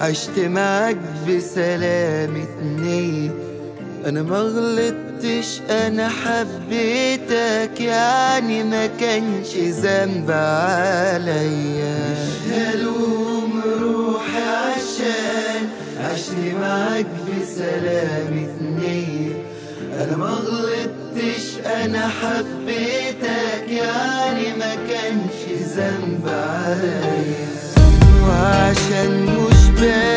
عشت معاك بسلامة نية أنا ما غلطتش أنا حبيتك يعني ما كانش ذنب عليا. مش هلوم روحي عشان عشت معاك بسلامة نية أنا ما غلطتش أنا حبيتك يعني ما كانش ذنب عليا. وعشان مش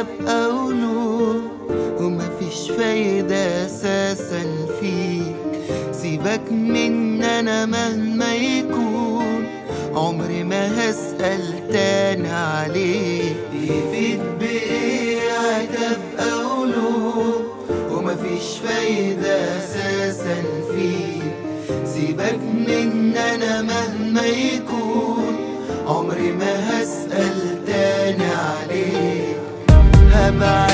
عتب أو لوم ومفيش فايدة أساسا فيك. سيبك من أنا مهما يكون عمري ما هسأل تاني عليك. يفيد بإيه عتب أو لوم ومفيش فايدة أساسا فيك. سيبك من أنا مهما يكون time that